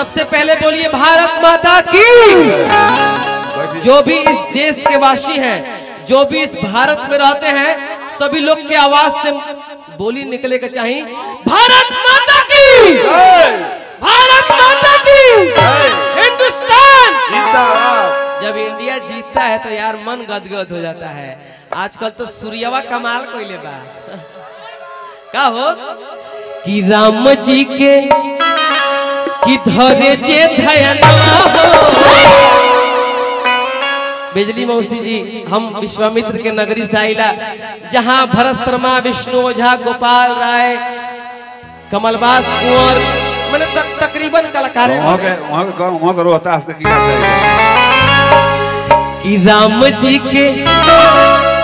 सबसे पहले बोलिए भारत माता की। जो भी इस देश के वासी हैं, जो भी इस भारत में रहते हैं, सभी लोग के आवाज़ से बोली निकले के चाहिए भारत माता की। भारत माता की। हिंदुस्तान। जब इंडिया जीतता है तो यार मन गदगद हो जाता है। आजकल तो सूर्यवा कमाल कोई बा। का हो? कि राम जी के कि धरे जे हो। बिजली मौसी जी हम विश्वामित्र के नगरी से आइला जहाँ भरत शर्मा विष्णु ओझा गोपाल राय कमलबास कुंवर मैंने तक, तकरीबन कलाकार के किया राम जी के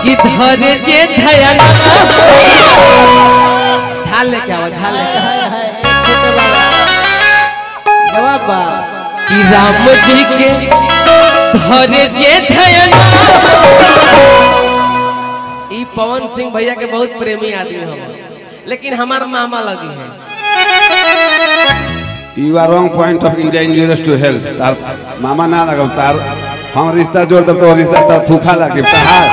कि धरे जे धयन झाल लेके आओ झाल लेके आओ। कि राम जी के धरे जे धयन। ई पवन सिंह भैया के बहुत प्रेमी आदमी हम। लेकिन हमार मामा लगी है। You are wrong point of India injurious to health तार मामा ना लगम तार हम रिश्ता जोड़ दब तो रिश्ता तार फूफा लगे। तहार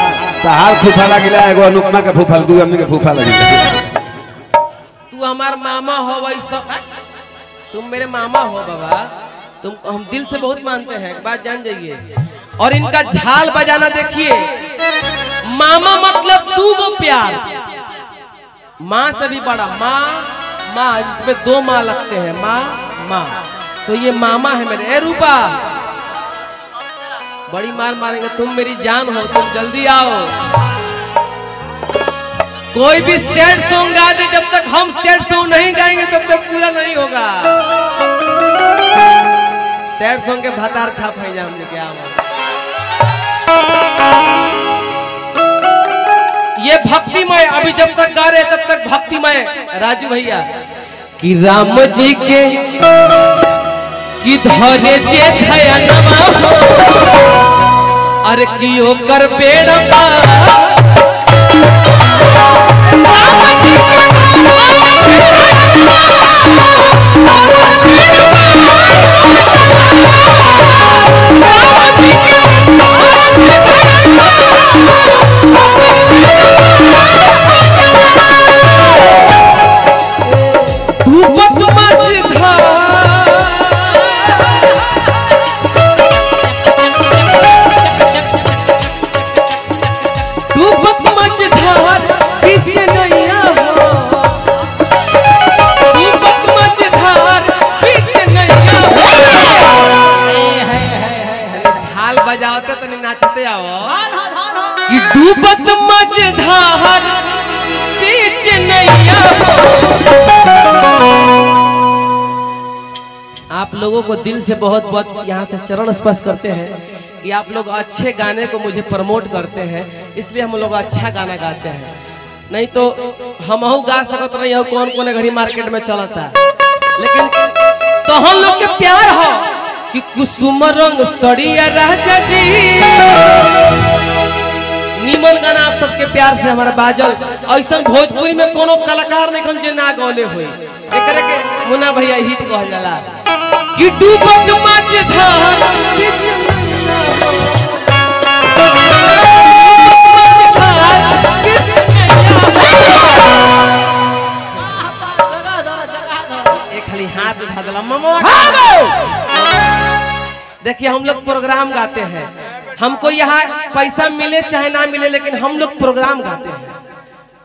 तहार फूफा लगिला एगो अनुपमा के फूफा दू हमनी के फूफा लगी। तू हमार मामा हो वही सब तुम मेरे मामा हो बाबा तुम हम दिल से बहुत मानते हैं बात जान जाइए। और इनका झाल बजाना देखिए। मामा मतलब तू वो प्यार। माँ से भी बड़ा, माँ माँ, जिसमें दो माँ लगते हैं, माँ माँ। तो ये मामा है मेरे। रूपा, बड़ी मार मारेंगे। तुम मेरी जान हो, तुम जल्दी आओ। कोई भी सैड सॉन्ग गा दे जब तक हम सैड सॉन्ग नहीं गाएँगे। सैड सॉन्ग के भतार छाप है जा हमने क्या ये भक्तिमय, अभी जब तक गा रहे तब तक भक्तिमय। राजू भैया, कि राम जी के, कि धरे जे हो। अरे की ओकर बेड़वा लोगों को दिल से बहुत बहुत यहाँ से चरण स्पर्श करते हैं कि आप लोग अच्छे गाने को मुझे प्रमोट करते हैं, इसलिए हम लोग अच्छा गाना गाते हैं। नहीं तो हम गा सकत नहीं हो कौन कौन घड़ी मार्केट में चलता है। लेकिन तो हम लोग के प्यार हो कि कुसुम रंग सड़िया राजा जी। निमन गाना आप सबके प्यार से हमारा बाजल। ऐसा भोजपुरी में कोनो कलाकार नहीं जे ना गौले हुए। मुन्ना भैया हिट कहल जाला। कि डूबत मझधार हाथ उठा दिला देखिए हम लोग प्रोग्राम गाते हैं। हमको यहाँ पैसा मिले चाहे ना मिले लेकिन हम लोग प्रोग्राम गाते हैं।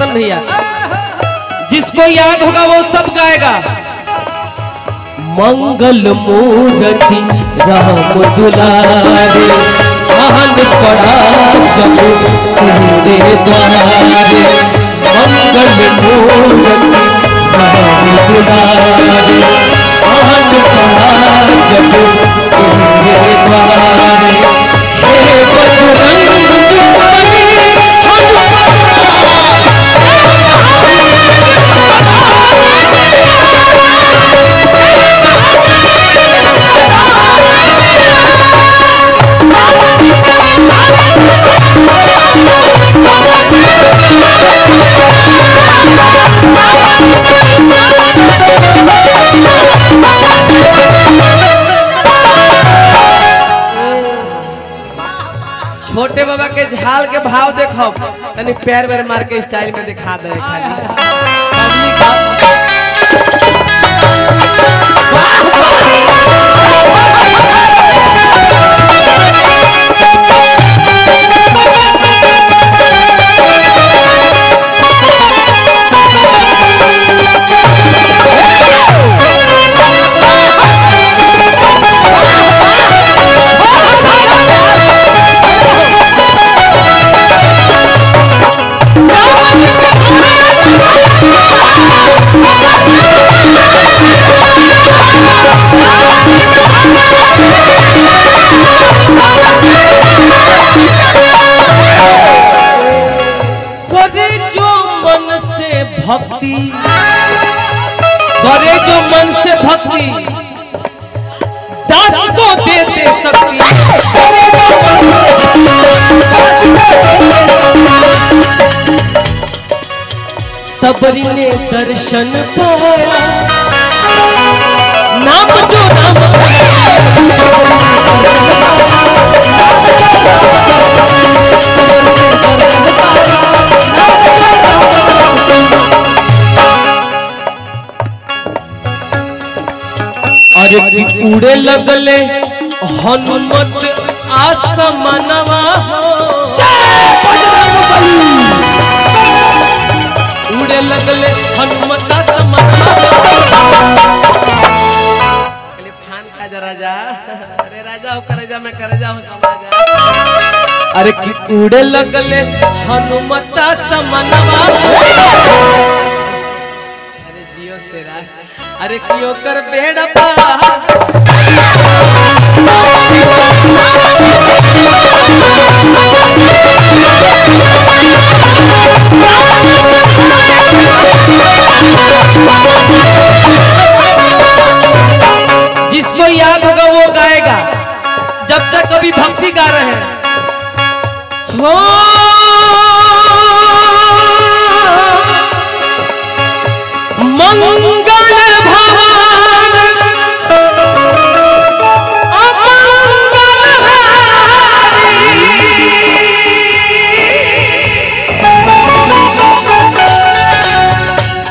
रतन भैया। जिसको याद होगा वो सब गाएगा। मंगल मूर्ति राम दुलारे आहन पड़ा जब द्वारे। मंगल मूर्ति राम दुलारे आहन पड़ा जब द्वारे। तनी पैर वैर मार के स्टाइल में दिखा दे दर्शन पाया नाम जो नाम। अरे उड़े लगले हनुमत आसमानवा उड़े लगले हनुमत राजा। अरे राजा हो करे मैं करे जा समाजा। अरे की उड़े लगले हनुमत आसमानवा अरे जियो सेरा अरे कियो कर बेड़ा जिसको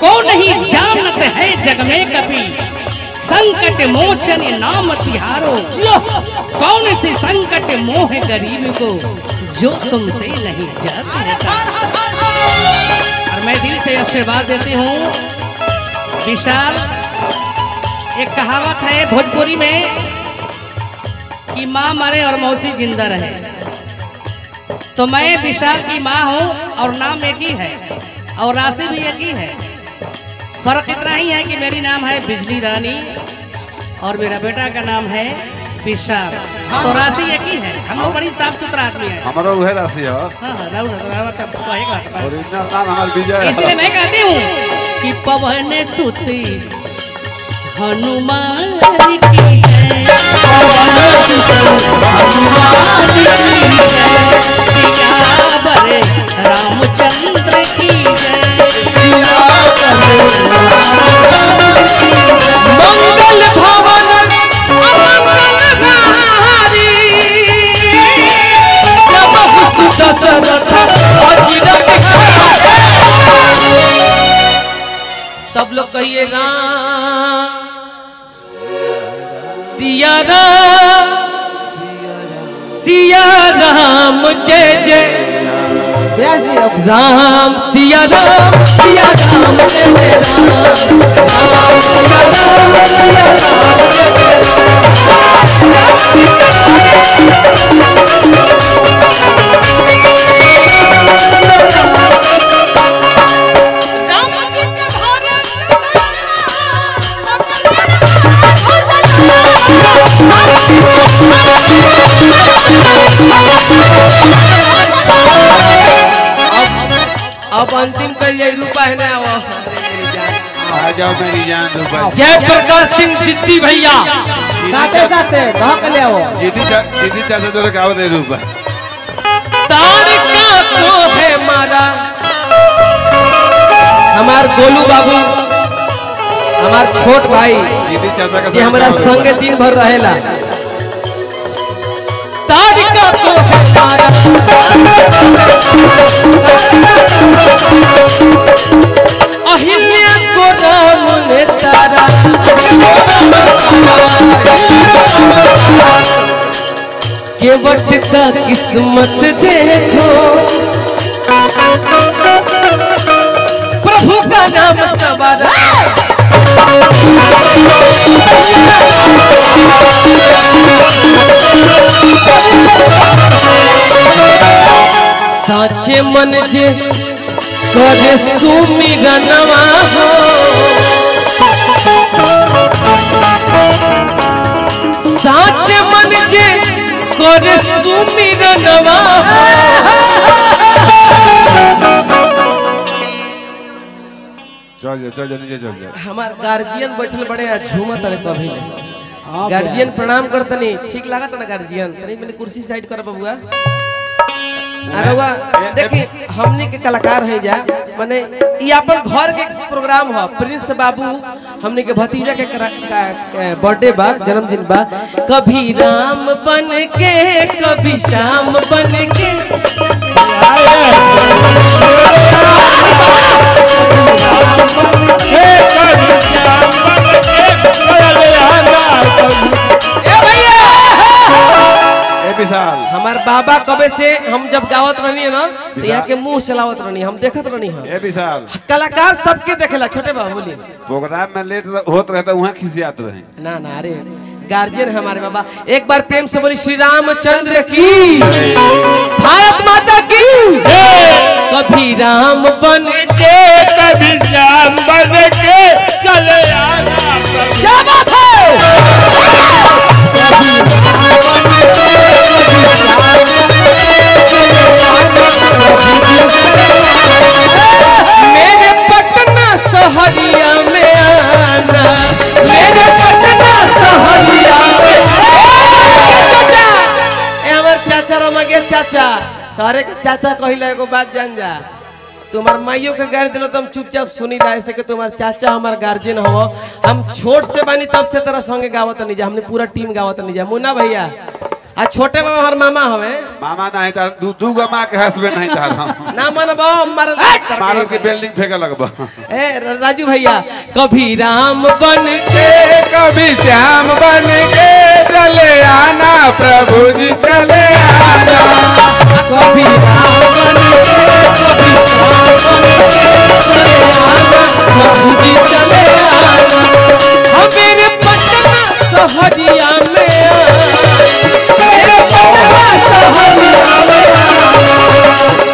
कि नहीं जानत है जग में कभी? संकट मोचन नाम तिहारो। कौन से संकट मोह गरीब को? जो तुमसे नहीं जाते और मैं दिल से आशीर्वाद देती हूँ। विशाल, एक कहावत है भोजपुरी में कि माँ मरे और मौसी ज़िंदा रहे। तो मैं विशाल की माँ हूँ और नाम एक ही है और राशि भी एक ही है। फ़र्क इतना ही है कि मेरी नाम है बिजली रानी और मेरा बेटा का नाम है विशाल तो राशि एक ही है। हम लोग बड़ी साफ़ सुथरा आदमी है। हमारा उहे राशि है। हाँ हाँ तो है। इसलिए मैं कहती हूँ कि पवन सुती हनुमान की हनुमान की रामचंद्र की राम सिया राम सिया राम जय राम। राम सिया राम सिया अब अंतिम करिए रूपा है ना वो आ जाओ मेरी जान रूपा जय प्रकाश सिंह जिद्दी भैया। साथे साथे धक ले आओ। दीदी चा दीदी चाचा तो रखाओ दे रूपा। तारिका को है मारा। हमार गोलू बाबू हमार छोट भाई दीदी चाचा का जे हमारा संग दिन भर रहेला। तारिका को है मारा। केवट का किस्मत देखो। प्रभु का नाम साचे मन जे करे सुमिरनवा हो। साचे मन जे करे सुमिरनवा चल जा चल जा नीचे चल जा। हमार गार्जियन बैठल बड़े आ झूमत रहे कभी गार्जियन प्रणाम करतनी। ठीक लागत ना गार्जियन? तनी मैंने कुर्सी साइड कर बबुआ। अरे वाह देखी हमने के कलाकार है जा। माने ये अपन घर के प्रोग्राम ह। प्रिंस बाबू हमने के भतीजा के बर्थडे बा जन्मदिन बा। कभी राम बन के कभी श्याम बन के ए ए विशाल हमार बाबा कबे से हम जब गावत रहनी ना तो यहाँ के मुँह चलावत रहनी हम देखत रहनी हम ए विशाल कलाकार सबके देखेला छोटे बाबू बोलिए। प्रोग्राम में लेट होत रहता वहाँ खिसियात रहे। ना ना अरे गार्जियन है हमारे बाबा। एक बार प्रेम से बोली श्री रामचंद्र की भारत माता की कभी राम बन के कभी श्याम बन के चले आना क्या बात है? चाचा के चाचा कहिला एगो बात जान जा। तुम्हार माइयो के गाड़ी दिलो तो हम चुपचाप सुनी रहे से कि तुम्हार चाचा हमार गार्जियन हो हम छोट से बानी तब से तेरा संगे गावत नहीं जा हमने पूरा टीम गावत नहीं जा मुन्ना भैया आ छोटे बाबा हमार मामा हवे। मामा नहीं था दू दू गो माँ के हंसबे नहीं था। हम ना मनबा मार मारल की बिल्डिंग फेंके लगबा। ए राजू भैया कभी राम बन के कभी श्याम बन के चले आना प्रभु जी चले आना। कभी राम बन के कभी श्याम बन के चले आना प्रभु जी चले आना। हम मेरे पटना सहरिया में आए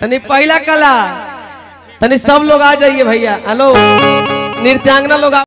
तनी पहला कला। तनी सब लोग आ जाइए भैया। हेलो। नृत्यांगना लोग आ-